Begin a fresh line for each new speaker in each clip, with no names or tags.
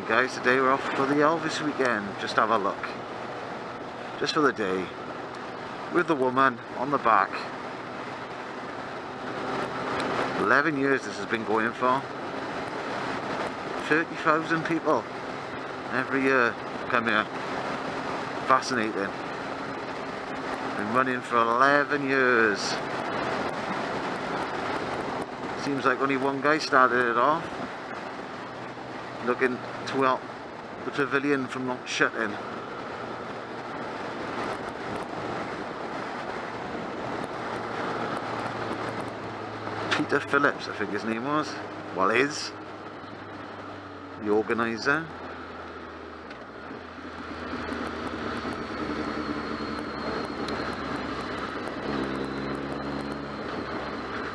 guys, today we're off for the Elvis weekend. Just have a look. Just for the day. With the woman on the back. 11 years this has been going for. 30,000 people every year come here. Fascinating. Been running for 11 years. Seems like only one guy started it off. Looking to help the pavilion from not shutting. Peter Phillips, I think his name was. Well, is the organizer.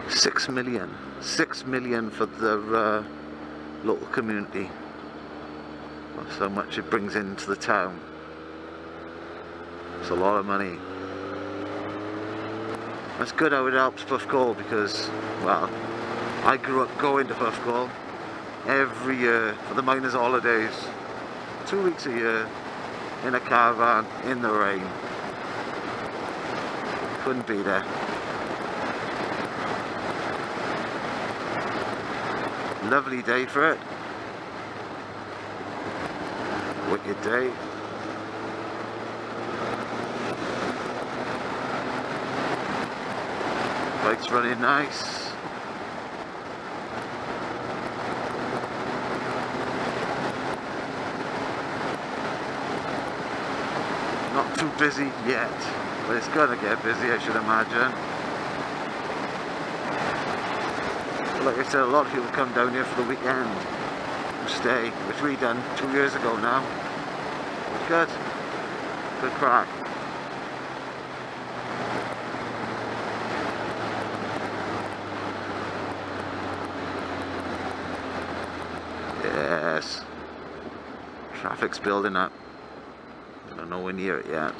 Six million. Six million for the uh, local community. That's how much it brings into the town. It's a lot of money. That's good how it helps Porthcawl because, well, I grew up going to Porthcawl every year for the miners' holidays. Two weeks a year in a caravan in the rain. Couldn't be there. Lovely day for it. Wicked day. Bike's running nice. Not too busy yet, but it's gonna get busy I should imagine. Like I said, a lot of people come down here for the weekend to stay, which we done two years ago now. Good. Good crack. Yes. Traffic's building up. I don't know when near it yet.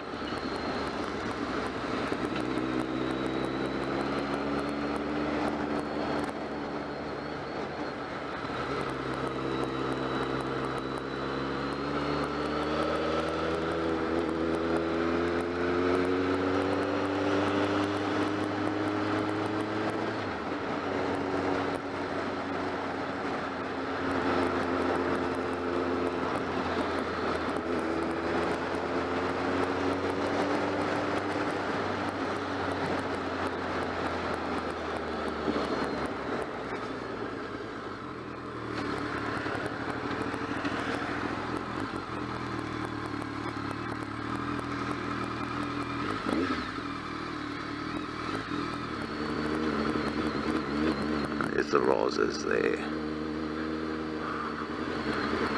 There's the roses there.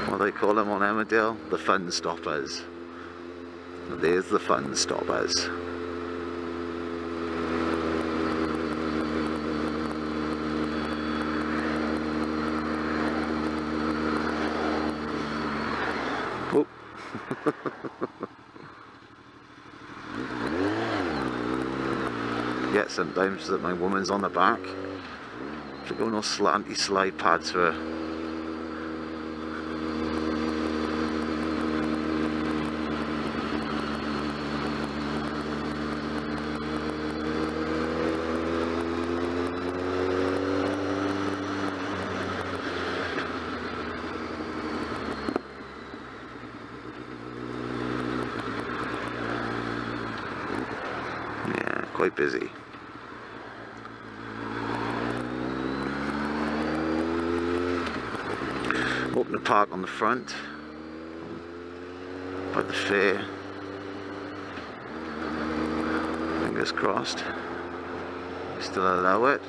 What do they call them on Emmerdale? The fun stoppers. There's the fun stoppers. Oh. Yeah, sometimes that my woman's on the back. To go no slanty slide pads for her. Yeah, quite busy. Park on the front by the fair. Fingers crossed. Still allow it.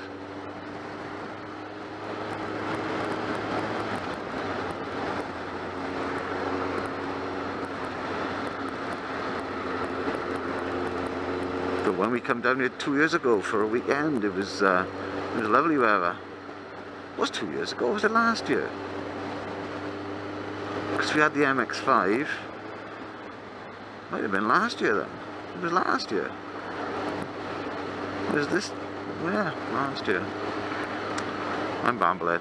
But when we come down here two years ago for a weekend, it was uh, it was lovely weather. It was two years ago? Was it last year? Because we had the MX-5. Might have been last year then. It was last year. Was this? Yeah, last year. I'm bambling.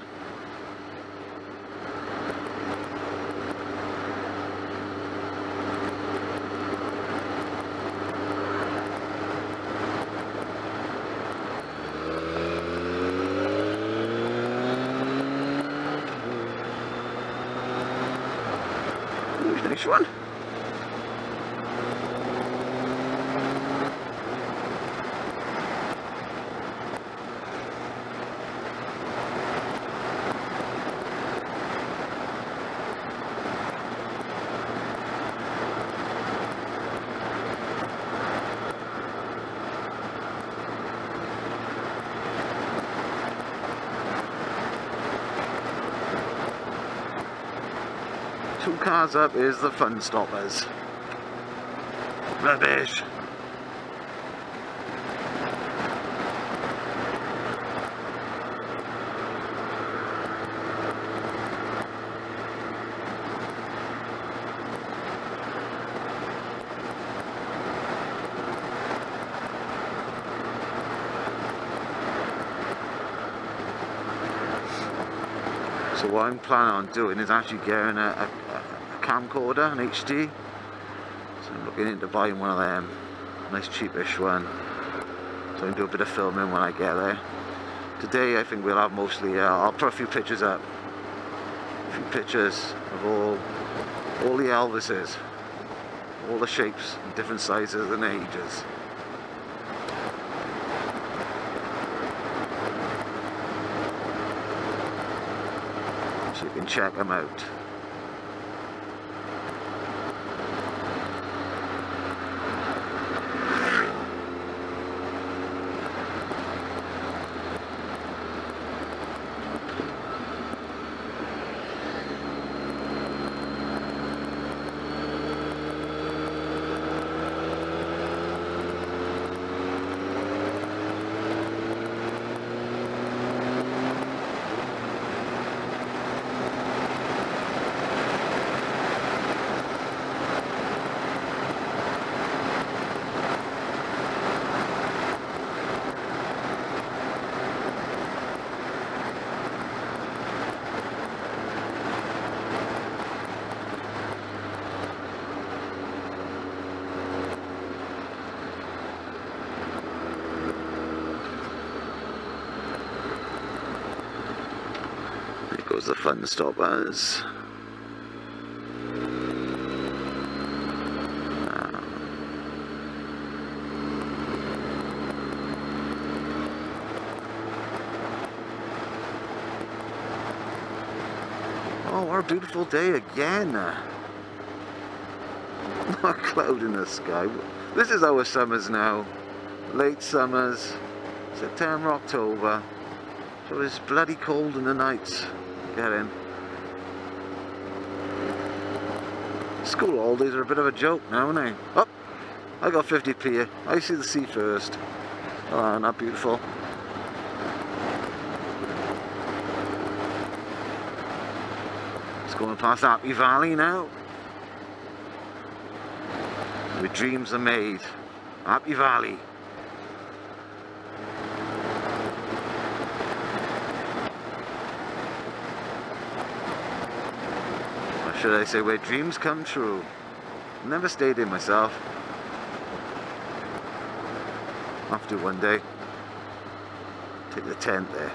Nice one. Two cars up is the fun stoppers. Rubbish. So what I'm planning on doing is actually getting a, a, a camcorder, an HD. So I'm looking into buying one of them. Nice cheapish one. So I can do a bit of filming when I get there. Today I think we'll have mostly, uh, I'll put a few pictures up. A few pictures of all, all the Elvises. All the shapes, and different sizes and ages. so you can check them out. Goes the fun stoppers. Oh, what a beautiful day again. Not a cloud in the sky. This is our summers now. Late summers, September, October. So it's bloody cold in the nights. Get in. School holidays are a bit of a joke now, aren't they? Oh, I got 50p. I see the sea first. Oh, not beautiful. It's going past Happy Valley now. Where dreams are made. Happy Valley. Should I say where dreams come true? Never stayed in myself. Have to one day. Take the tent there.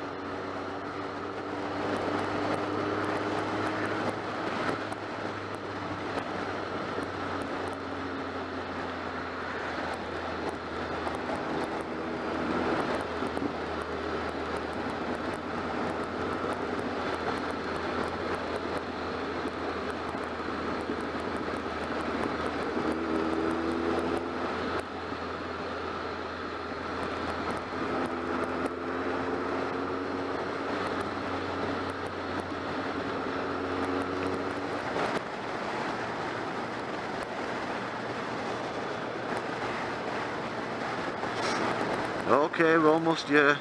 Okay, we're almost here.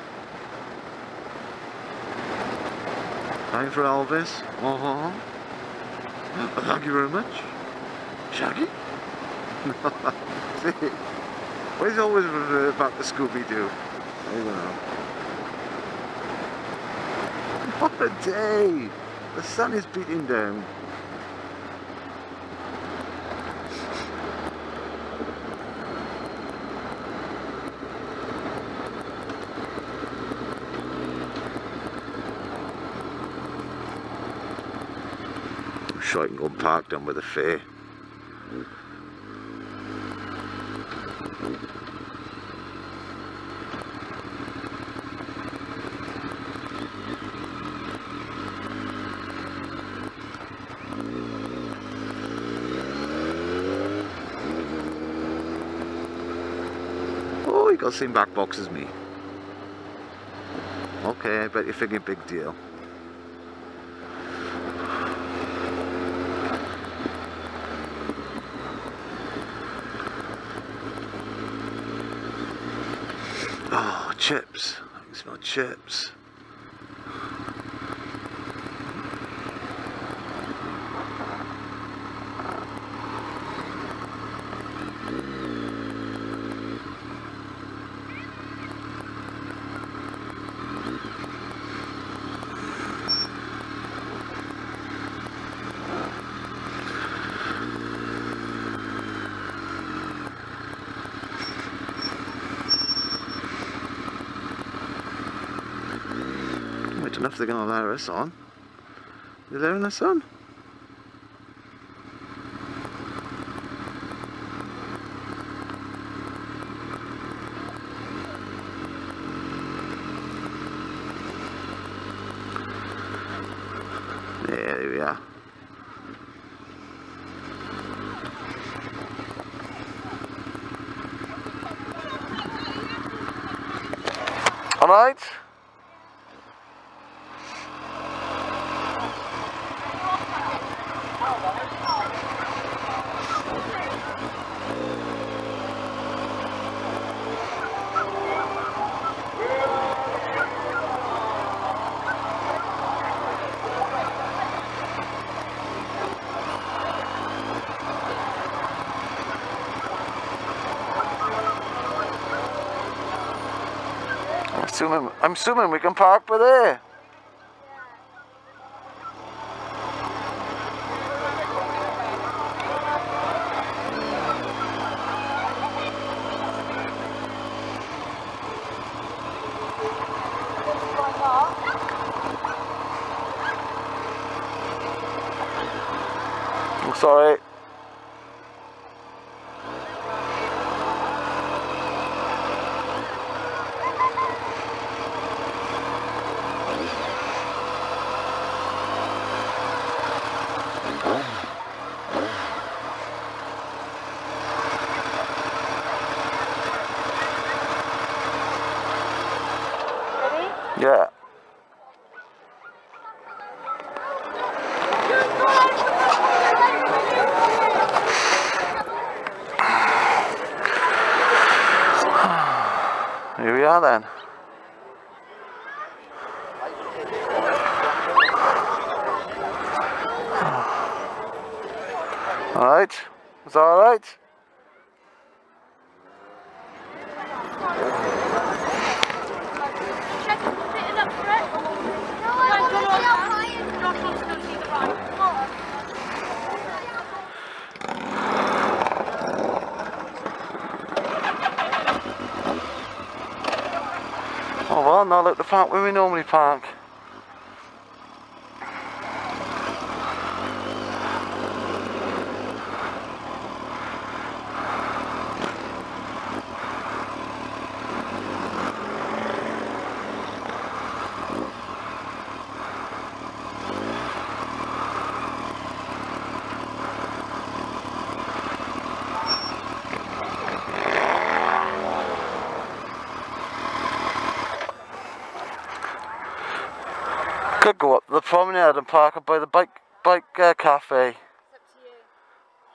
Time for Elvis. Uh huh. Thank you very much. Shaggy? See, he always revert back to Scooby Doo? I don't know. What a day! The sun is beating down. sure I can go and park them with a fare. Oh, you got the same back box as me. Okay, I bet you're thinking big deal. Chips. I can smell chips. If they're going to allow us on. They're allowing us on? There we are. All right. Assuming, I'm assuming we can park by there. I'm sorry.
Ready?
Yeah. Here we are then. Alright, it's alright.
Check the fitting up for it. No, I want to see outside. Josh wants to go see the ride. Come alright?
Oh well, now look at the park where we normally park. Go up the promenade and park up by the bike bike uh, cafe.
It's up to you.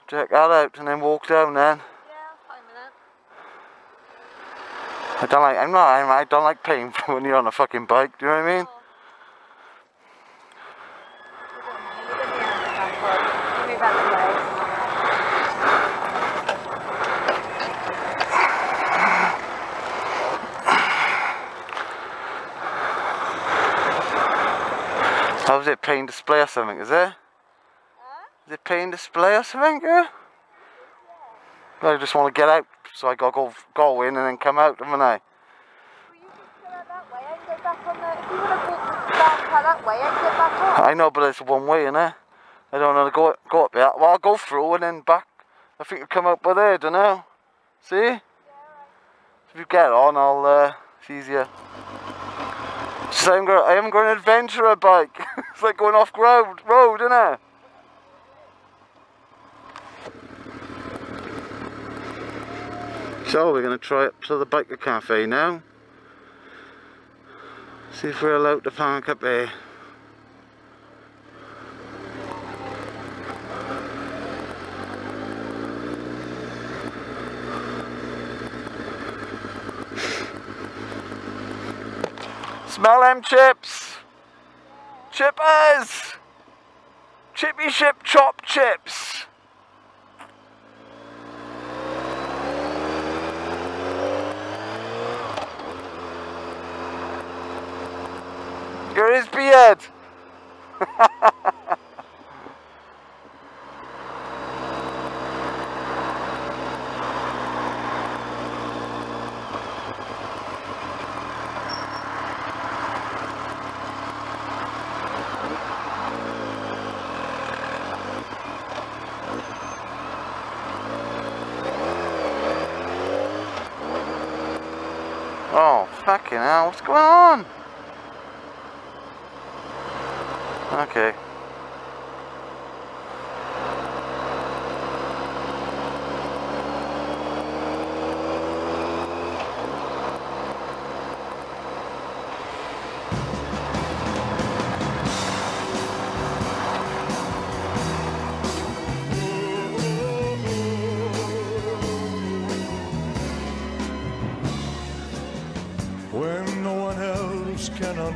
Check that out and then walk down then.
Yeah, with that.
I don't like I'm not I'm, I don't like paying for when you're on a fucking bike, do you know what I mean?
Move out the way.
How's it paying display or something, is it? Is it paying display or something, yeah? I just want to get out, so I gotta go go in and then come out, haven't I? I know, but it's one way, innit? I don't want to go go up there. Well, I'll go through and then back. I think it'll come out by there, don't know. See? If you get on, I'll. Uh, it's easier. Just I haven't got, I haven't got an adventurer bike. it's like going off road, road, isn't it? So we're going to try up to the biker cafe now. See if we're allowed to park up there. Smell them chips! Chippers! Chippy chip chop chips! You're! Oh, fucking hell, what's going on?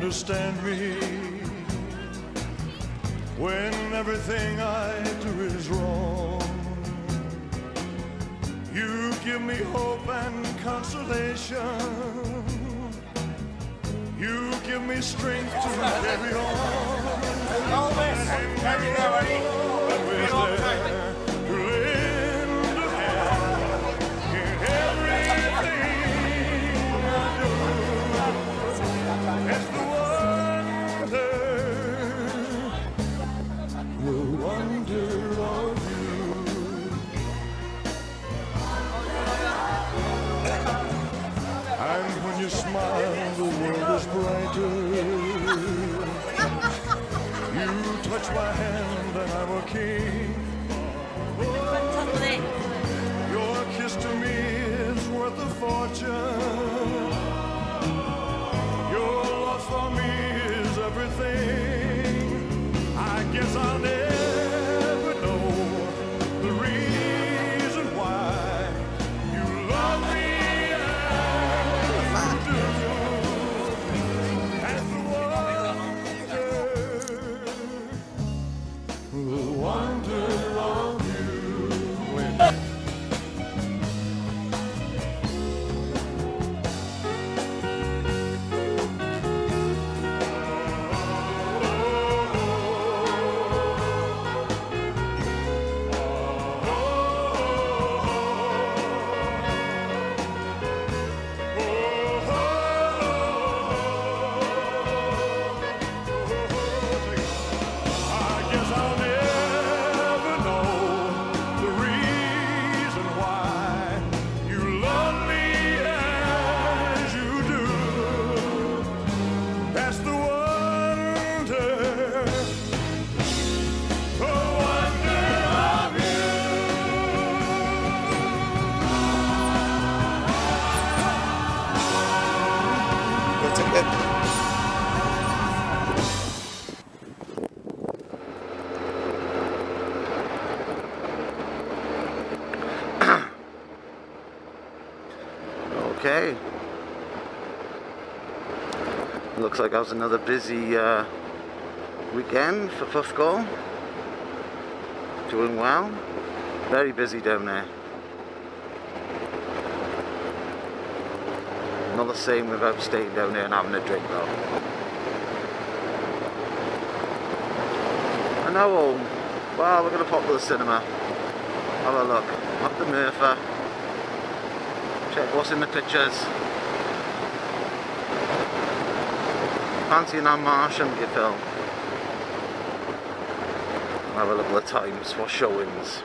Understand me, when everything I do is wrong. You give me hope and consolation. You give me strength to carry on. And touch my hand, and I'm a king. Your kiss to me is worth a fortune. Your love for me is everything. I guess I'll never
Looks like that was another busy uh, weekend for Porthcawl. Doing well. Very busy down there. Not the same without staying down there and having a drink though. And now home. Well, we're going to pop to the cinema. Have a look. Up the Murphy. Check what's in the pictures. Fancying our Martian film. Have a at the times for showings.